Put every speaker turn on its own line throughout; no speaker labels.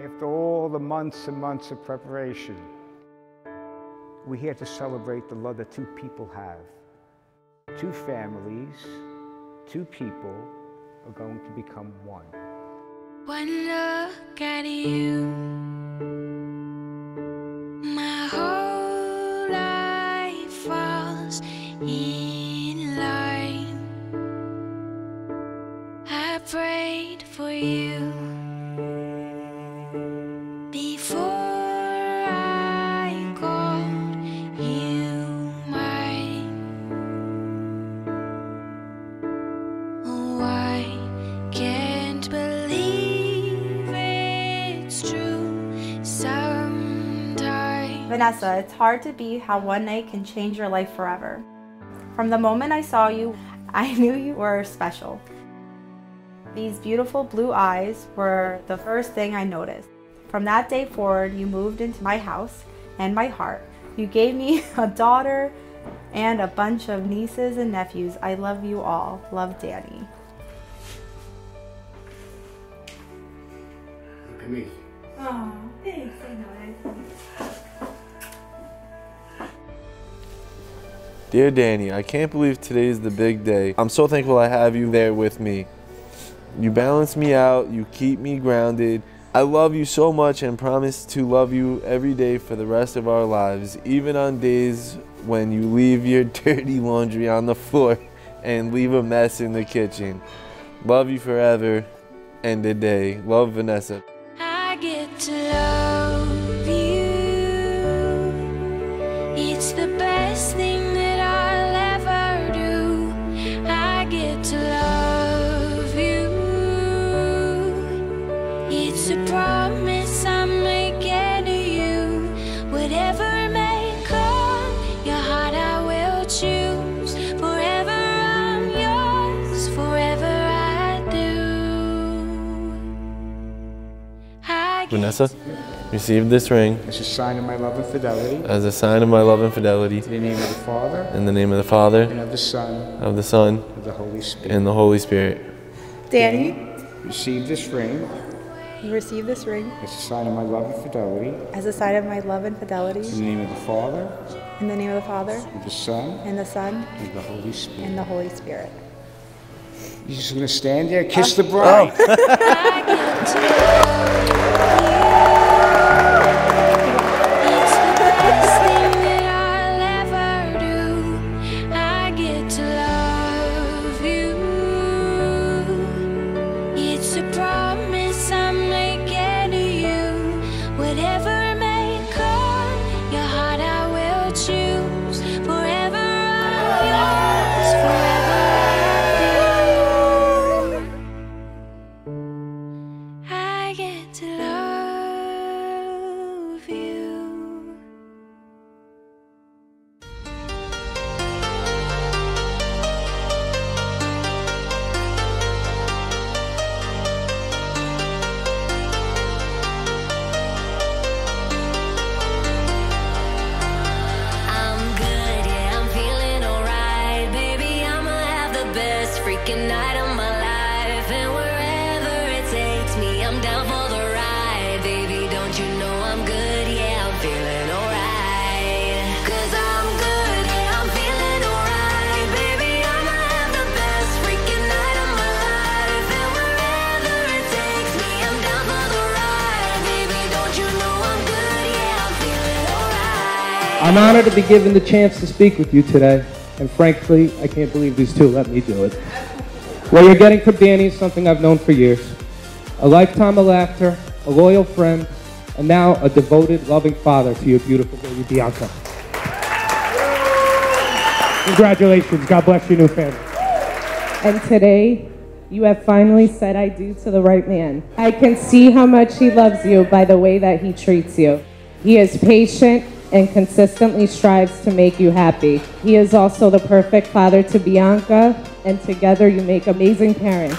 After all the months and months of preparation, we're here to celebrate the love that two people have. Two families, two people are going to become one.
One look at you, my whole life falls in line. I prayed for you
Vanessa, it's hard to be how one night can change your life forever. From the moment I saw you, I knew you were special. These beautiful blue eyes were the first thing I noticed. From that day forward, you moved into my house and my heart. You gave me a daughter and a bunch of nieces and nephews. I love you all. Love, Danny.
Look at me.
Oh, thanks. I know
Dear Danny, I can't believe today is the big day. I'm so thankful I have you there with me. You balance me out, you keep me grounded. I love you so much and promise to love you every day for the rest of our lives, even on days when you leave your dirty laundry on the floor and leave a mess in the kitchen. Love you forever and a day. Love Vanessa. Vanessa, receive this ring
It's a sign of my love and fidelity.
as a sign of my love and fidelity.
In the name of the Father,
In the name of the Father,
and of the Son,
of the Son,
of the Holy Spirit.
and the Holy Spirit.
Danny,
Receive this ring.
You receive this ring
It's a sign of my love and fidelity.
as a sign of my love and fidelity.
In the name of the Father,
In the name of the Father,
of the Son,
and the Son,
and the Holy Spirit.
and the Holy Spirit.
You're just gonna stand there, kiss uh, the bride.
I oh.
I'm honored to be given the chance to speak with you today, and frankly, I can't believe these two let me do it. What you're getting from Danny is something I've known for years. A lifetime of laughter, a loyal friend, and now a devoted, loving father to your beautiful baby Bianca. Congratulations. God bless your new family.
And today, you have finally said I do to the right man. I can see how much he loves you by the way that he treats you. He is patient and consistently strives to make you happy. He is also the perfect father to Bianca, and together you make amazing parents.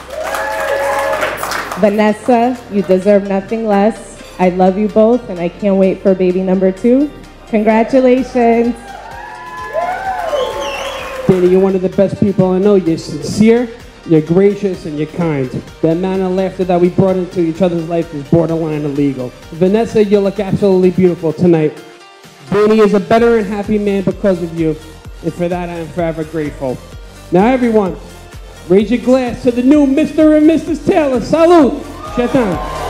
Vanessa, you deserve nothing less. I love you both, and I can't wait for baby number two. Congratulations.
Danny, you're one of the best people I know. You're sincere,
You're gracious and you're kind. The amount of laughter that we brought into each other's life is borderline illegal. Vanessa, you look absolutely beautiful tonight. Danny is a better and happy man because of you, and for that I am forever grateful. Now, everyone, raise your glass to the new Mr. and Mrs. Taylor. Salute! Shut down.